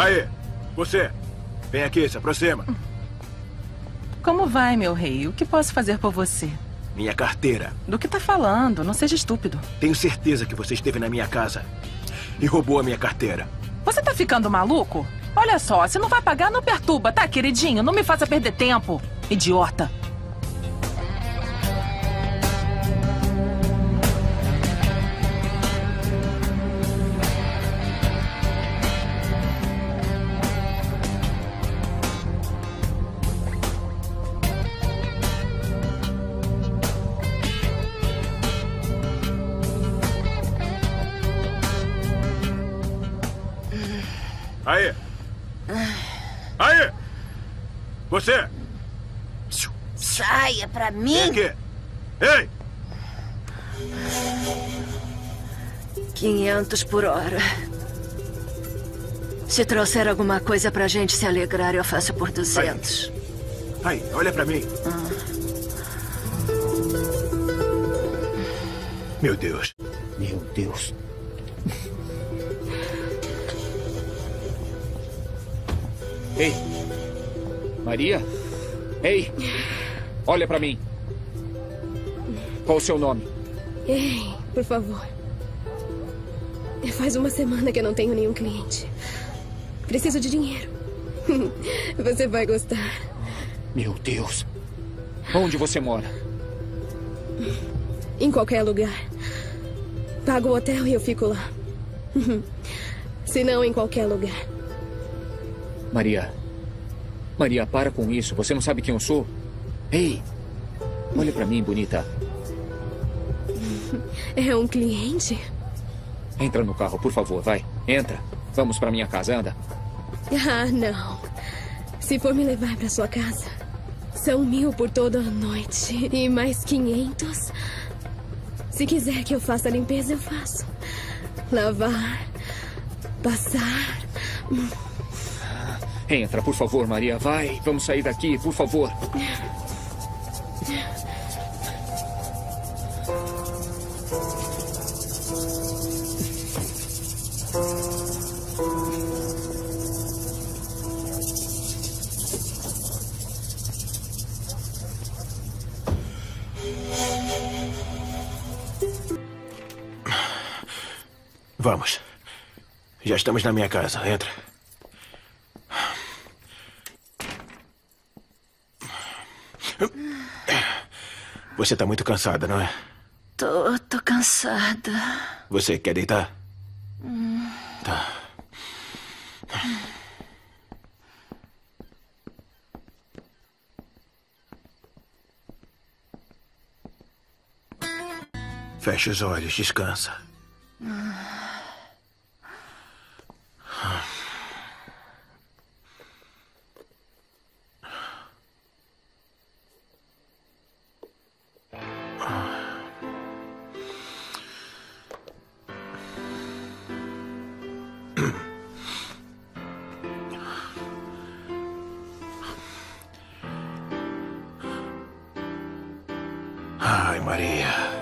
Aí, você. Vem aqui, se aproxima. Como vai, meu rei? O que posso fazer por você? Minha carteira. Do que tá falando? Não seja estúpido. Tenho certeza que você esteve na minha casa e roubou a minha carteira. Você tá ficando maluco? Olha só, se não vai pagar, não perturba, tá, queridinho? Não me faça perder tempo. Idiota. Aí! Aí! Você! Saia pra Vem mim! aqui! Ei! 500 por hora. Se trouxer alguma coisa pra gente se alegrar, eu faço por 200. Aí, olha pra mim. Meu Deus. Meu Deus. Ei! Maria? Ei! Olha pra mim. Qual o seu nome? Ei, por favor. Faz uma semana que eu não tenho nenhum cliente. Preciso de dinheiro. Você vai gostar. Meu Deus. Onde você mora? Em qualquer lugar. Pago o hotel e eu fico lá. Se não, em qualquer lugar. Maria. Maria, para com isso. Você não sabe quem eu sou? Ei! Olha pra mim, bonita. É um cliente? Entra no carro, por favor, vai. Entra. Vamos pra minha casa, anda. Ah, não. Se for me levar pra sua casa, são mil por toda a noite. E mais quinhentos. Se quiser que eu faça a limpeza, eu faço. Lavar, passar. Entra, por favor, Maria. Vai. Vamos sair daqui, por favor. Vamos. Já estamos na minha casa. Entra. Você está muito cansada, não é? Tô, tô cansada. Você quer deitar? Tá. Feche os olhos, descansa. Ai, Maria.